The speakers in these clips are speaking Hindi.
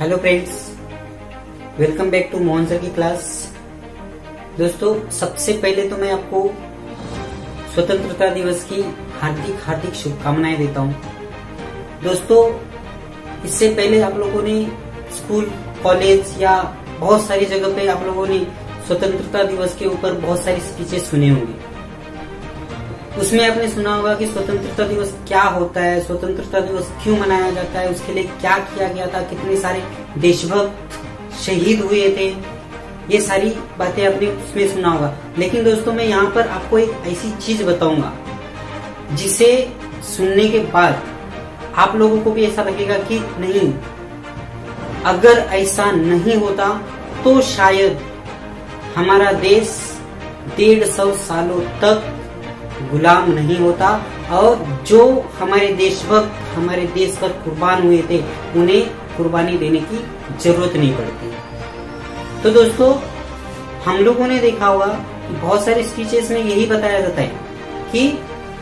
Hello friends welcome back to Mohan sir की क्लास दोस्तों, सबसे पहले तो मैं आपको स्वतंत्रता दिवस की हार्दिक हार्दिक शुभकामनाएँ देता हूँ। दोस्तों, इससे पहले आप लोगों ने स्कूल, कॉलेज या बहुत सारी जगह पे आप लोगों ने स्वतंत्रता दिवस के ऊपर बहुत सारी स्पीचेस सुने होंगे। उसमें आपने सुना होगा कि स्वतंत्रता दिवस क्या होता है, स्वतंत्रता दिवस क्यों मनाया जाता है, उसके लिए क्या किया गया था, कितने सारे देशभक्त शहीद हुए थे, ये सारी बातें आपने उसमें सुना होगा। लेकिन दोस्तों, मैं यहाँ पर आपको एक ऐसी चीज़ बताऊँगा, जिसे सुनने के बाद आप लोगों को भी ऐसा लगेगा कि नहीं, अगर ऐसा नहीं होता तो शायद हमारा देश डेढ़ सौ सालों तक गुलाम नहीं होता। और जो हमारे देशभक्त, हमारे देश पर कुर्बान हुए थे, उन्हें कुर्बानी देने की ज़रूरत नहीं पड़ती। तो दोस्तों, हम लोगों ने देखा होगा बहुत सारे स्पीचेस में यही बताया जाता है कि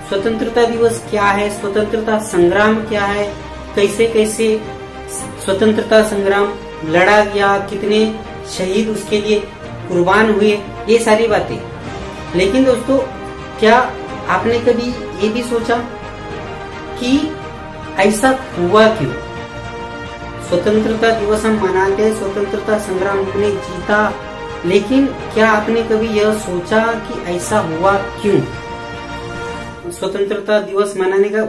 स्वतंत्रता दिवस क्या है, स्वतंत्रता संग्राम क्या है कैसे कैसे स्वतंत्रता संग्राम लड़ा गया, कितने शहीद उसके लिए कुर्बान हुए, ये सारी बातें। लेकिन दोस्तों, क्या आपने कभी ये भी सोचा कि ऐसा हुआ क्यों? स्वतंत्रता दिवस हम मनाते हैं स्वतंत्रता संग्राम हमने जीता, लेकिन क्या आपने कभी यह सोचा कि ऐसा हुआ क्यों? स्वतंत्रता दिवस मनाने का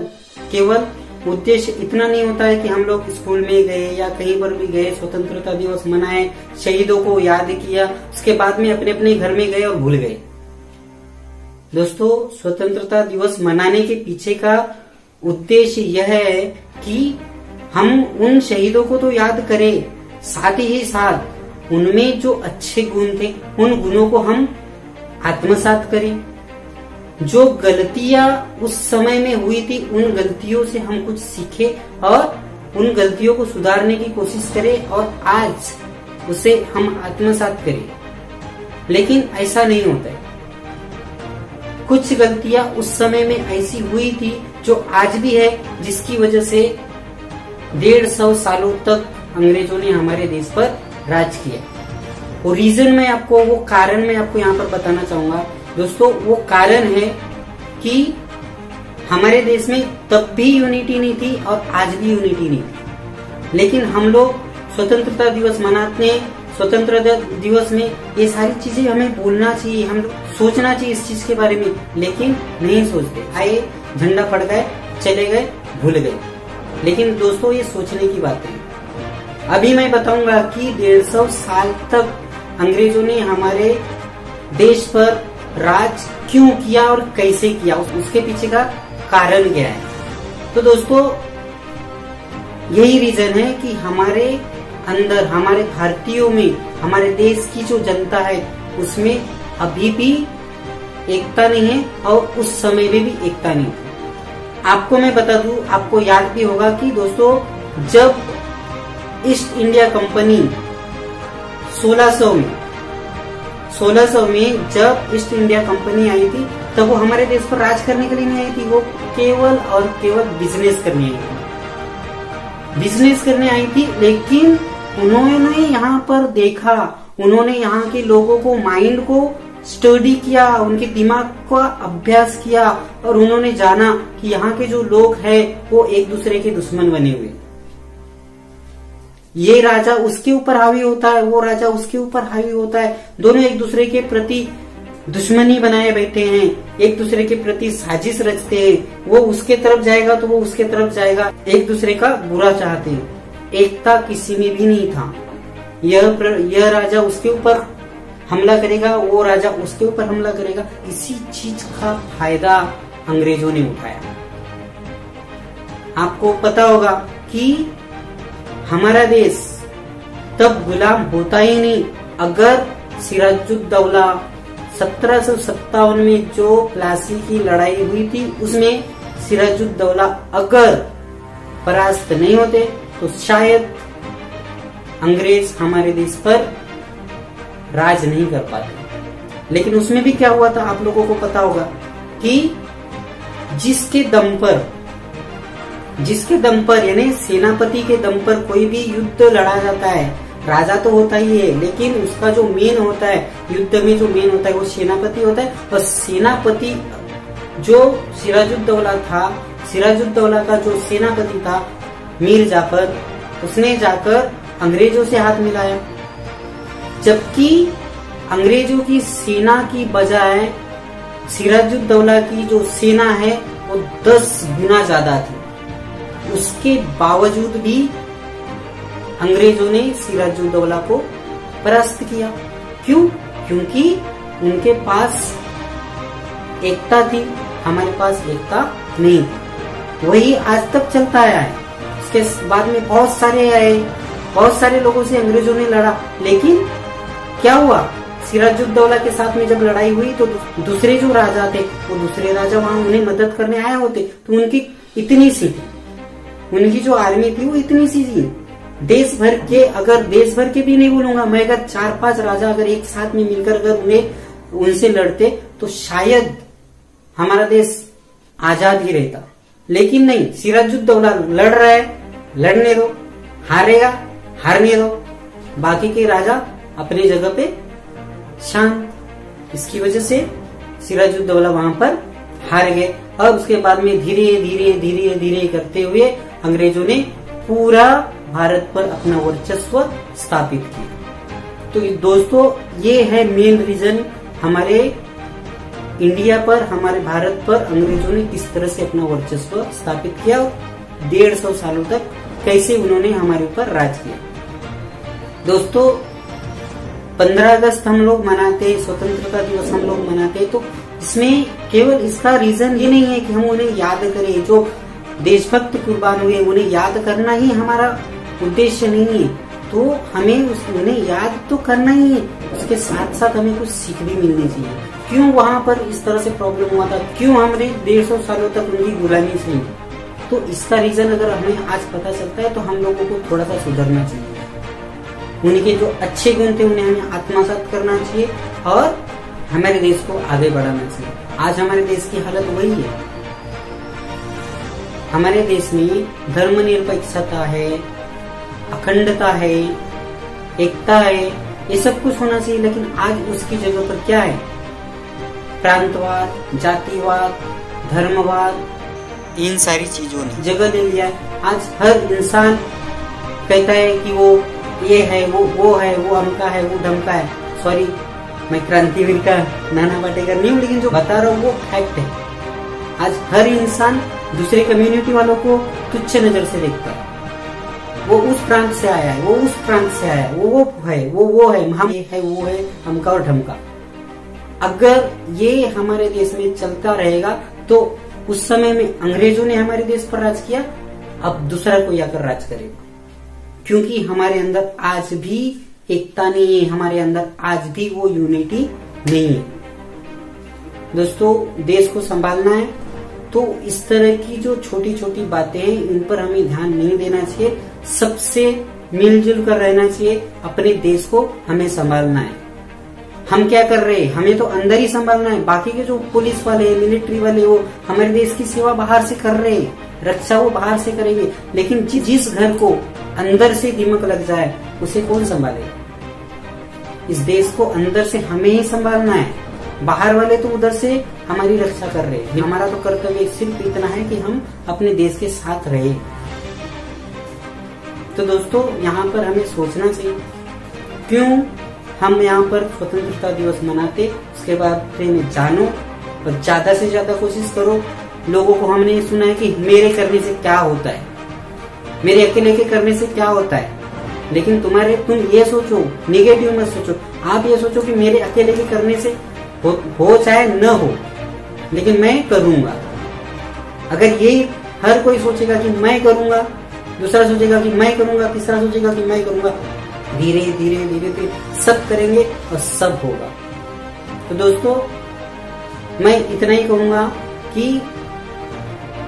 केवल उद्देश्य इतना नहीं होता है कि हम लोग स्कूल में गए या कहीं पर भी गए, स्वतंत्रता दिवस मनाए, शहीदों को याद किया, उसके बाद में अपने अपने घर में गए और भूल गए। दोस्तों, स्वतंत्रता दिवस मनाने के पीछे का उद्देश्य यह है कि हम उन शहीदों को तो याद करें, साथ ही साथ उनमें जो अच्छे गुण थे, उन गुणों को हम आत्मसात करें। जो गलतियाँ उस समय में हुई थी, उन गलतियों से हम कुछ सीखे और उन गलतियों को सुधारने की कोशिश करें और आज उसे हम आत्मसात करें। लेकिन ऐसा नहीं होता है। कुछ गलतियाँ उस समय में ऐसी हुई थी जो आज भी है, जिसकी वजह से डेढ़ सौ सालों तक अंग्रेज़ों ने हमारे देश पर राज किया। वो रीजन मैं आपको, वो कारण मैं आपको यहाँ पर बताना चाहूँगा। दोस्तों, वो कारण है कि हमारे देश में तब भी यूनिटी नहीं थी और आज भी यूनिटी नहीं थी। लेकिन हम लोग स्वतंत्रता दिवस मनाते स्वतंत्रता दिवस में ये सारी चीज़ें हमें बोलना चाहिए, हम सोचना चाहिए इस चीज़ के बारे में, लेकिन नहीं सोचते। आए, झंडा फट गए, चले गए, भूल गए। लेकिन दोस्तों, ये सोचने की बात है। अभी मैं बताऊँगा कि डेढ़ सौ साल तक अंग्रेज़ों ने हमारे देश पर राज क्यों किया और कैसे किया उसके पीछे का कारण क्या है? तो दोस्तों, यही रीजन है कि हमारे अंदर हमारे भारतीयों में, हमारे देश की जो जनता है, उसमें अभी भी एकता नहीं है और उस समय में भी एकता नहीं थी आपको मैं बता दू, आपको याद भी होगा कि दोस्तों, जब ईस्ट इंडिया कंपनी 1600 में 1600 में जब ईस्ट इंडिया कंपनी आई थी, तब वो हमारे देश पर राज करने के लिए नहीं आई थी, वो केवल और केवल बिज़नेस करने आई थी। बिज़नेस करने आई थी, लेकिन उन्होंने यहाँ पर देखा। उन्होंने यहाँ के लोगों को माइंड को स्टडी किया, उनके दिमाग का अभ्यास किया और उन्होंने जाना कि यहाँ के जो लोग हैं, वो एक दूसरे के दुश्मन बने हुए। ये राजा उसके ऊपर हावी होता है, वो राजा उसके ऊपर हावी होता है। दोनों एक दूसरे के प्रति दुश्मनी बनाए बैठे हैं, एक दूसरे के प्रति साजिश रचते हैं। वो उसके तरफ़ जाएगा तो वो उसके तरफ़ जाएगा, एक दूसरे का बुरा चाहते हैं। एकता किसी में भी नहीं था। यह यह राजा उसके ऊपर हमला करेगा, वो राजा उसके ऊपर हमला करेगा। इसी चीज़ का फ़ायदा अंग्रेज़ों ने उठाया। आपको पता होगा कि हमारा देश तब गुलाम होता ही नहीं अगर सिराजुद्दौला सत्रह सौ सत्तावन में जो प्लासी की लड़ाई हुई थी, उसमें सिराजुद्दौला अगर परास्त नहीं होते तो शायद अंग्रेज़ हमारे देश पर राज नहीं कर पाते। लेकिन उसमें भी क्या हुआ था, आप लोगों को पता होगा कि जिसके दम पर, जिसके दम पर, यानी सेनापति के दम पर कोई भी युद्ध लड़ा जाता है, राजा तो होता ही है, लेकिन उसका जो मेन होता है, युद्ध में जो मेन होता है, वो सेनापति होता है। और सेनापति जो सिराजुद्दौला था, सिराजुद्दौला का जो सेनापति था मीर जाफ़र उसने जाकर अंग्रेज़ों से हाथ मिलाया। जबकि अंग्रेज़ों की सेना की बजाय सिराजुद्दौला की जो सेना है, वो दस गुना ज़्यादा थी। उसके बावजूद भी अंग्रेज़ों ने सिराजुद्दौला को परास्त किया। क्यों? क्योंकि उनके पास एकता थी, हमारे पास एकता नहीं। वही आज तक चलता आया है। उसके बाद में बहुत सारे आए, बहुत सारे लोगों से अंग्रेज़ों ने लड़ा। लेकिन क्या हुआ? सिराजुद्दौला के साथ में जब लड़ाई हुई तो दूसरे जो राजा थे, वो दूसरे राजा वहाँ उन्हें मदद करने आए होते। तो उनकी इतनी सी, उनकी जो आर्मी थी, वो इतनी सी थी। देश भर के, अगर देश भर के भी नहीं बोलूँगा, मैं अगर चार पाँच राजा अगर एक साथ में मिलकर अगर उन्हें, उनसे लड़ते तो शायद हमारा देश आज़ाद ही रहता। लेकिन नहीं सिराजुद्दौला लड़ रहा है। लड़ने दो, हारेगा, हारने दो। बाकी के राजा अपनी जगह पे शांत। इसकी वजह से सिराजुद्दौला वहाँ पर हार गए। और उसके बाद में धीरे धीरे धीरे धीरे करते हुए अंग्रेज़ों ने पूरा भारत पर अपना वर्चस्व स्थापित किया। तो दोस्तों, ये है मेन रीजन हमारे इंडिया पर, हमारे भारत पर अंग्रेज़ों ने किस तरह से अपना वर्चस्व स्थापित किया। डेढ़ सौ सालों तक कैसे उन्होंने हमारे ऊपर राज किया। दोस्तों, पंद्रह अगस्त हम लोग मनाते, स्वतंत्रता दिवस हम लोग मनाते तो इसमें केवल इसका रीजन ये नहीं है कि हम उन्हें याद करें। जो देशभक्त कुर्बान हुए, उन्हें याद करना ही हमारा उद्देश्य नहीं है। तो हमें उस उन्हें याद तो करना ही है। उसके साथ साथ हमें कुछ सीख भी मिलनी चाहिए। क्यों वहाँ पर इस तरह से प्रॉब्लम हुआ था? क्यों हमने डेढ़ सौ सालों तक उनकी गुलामी सही तो इसका रीजन अगर हमें आज पता चलता है तो हम लोगों को थोड़ा सा सुधरना चाहिए। उनके जो अच्छे गुण थे उन्हें हमें आत्मसात करना चाहिए और हमारे देश को आगे बढ़ाना चाहिए। आज हमारे देश की हालत वही है। हमारे देश में धर्मनिरपेक्षता है, अखंडता है, एकता है, ये सब कुछ होना चाहिए, लेकिन आज उसकी जगह पर क्या है? प्रांतवाद, जातिवाद, धर्मवाद इन सारी चीज़ों ने। जगह ले लिया है आज हर इंसान कहता है कि वो ये है, वो वो है, वो अमका है, वो धमका है। सॉरी मैं क्रांतिवीर का नाना पाटेकर नहीं लेकिन जो बता रहा हूँ वो फैक्ट है। आज हर इंसान दूसरे कम्युनिटी वालों को तुच्छ नज़र से देखता है। वो उस प्रांत से आया है, वो उस प्रांत से आया है, वो वो है, वो वो है, हम ये है, वो है, हमका और ढमका अगर ये हमारे देश में चलता रहेगा तो उस समय में अंग्रेज़ों ने हमारे देश पर राज किया, अब दूसरा कोई आकर राज करेगा। क्योंकि हमारे अंदर आज भी एकता नहीं है, हमारे अंदर आज भी वो यूनिटी नहीं है। दोस्तों, देश को संभालना है तो इस तरह की जो छोटी छोटी बातें हैं, इन पर हमें ध्यान नहीं देना चाहिए। सबसे मिलजुल कर रहना चाहिए, अपने देश को हमें संभालना है। हम क्या कर रहे हैं? हमें तो अंदर ही संभालना है। बाकी के जो पुलिस वाले मिलिट्री वाले, वो हमारे देश की सेवा बाहर से कर रहे हैं। रक्षा वो बाहर से करेंगे। लेकिन जिस घर को अंदर से दिमक लग जाए, उसे कौन संभाले? इस देश को अंदर से हमें ही संभालना है। बाहर वाले तो उधर से हमारी रक्षा कर रहे हैं। हमारा तो कर्तव्य सिर्फ़ इतना है कि हम अपने देश के साथ रहे। तो दोस्तों, यहाँ पर हमें सोचना चाहिए, क्यों हम यहाँ पर स्वतंत्रता दिवस मनाते उसके बाद में जानो और ज़्यादा से ज़्यादा कोशिश करो। लोगों को हमने सुना है कि मेरे करने से क्या होता है? मेरे अकेले के करने से क्या होता है? लेकिन तुम्हारे तुम ये सोचो निगेटिव मत सोचो। आप ये सोचो कि मेरे अकेले के करने से हो, हो चाहे न हो लेकिन मैं करूँगा। अगर ये हर कोई सोचेगा कि मैं करूँगा दूसरा सोचेगा कि मैं करूँगा तीसरा सोचेगा कि मैं करूँगा धीरे धीरे धीरे धीरे सब करेंगे और सब होगा। तो दोस्तों मैं इतना ही कहूँगा कि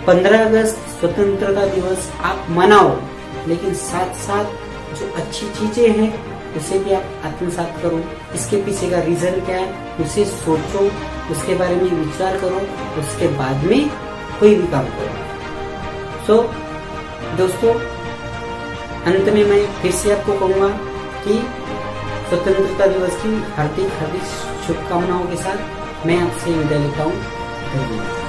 15 अगस्त स्वतंत्रता दिवस आप मनाओ लेकिन साथ साथ जो अच्छी चीज़ें हैं उसे भी आप आत्मसात करो। इसके पीछे का रीजन क्या है उसे सोचो उसके बारे में विचार करो उसके बाद में कोई भी काम करो। सो so, दोस्तों अंत में मैं फिर से आपको कहूँगा कि स्वतंत्रता दिवस की हार्दिक हार्दिक शुभकामनाओं के साथ मैं आपसे विदा लेता हूँ। धन्यवाद।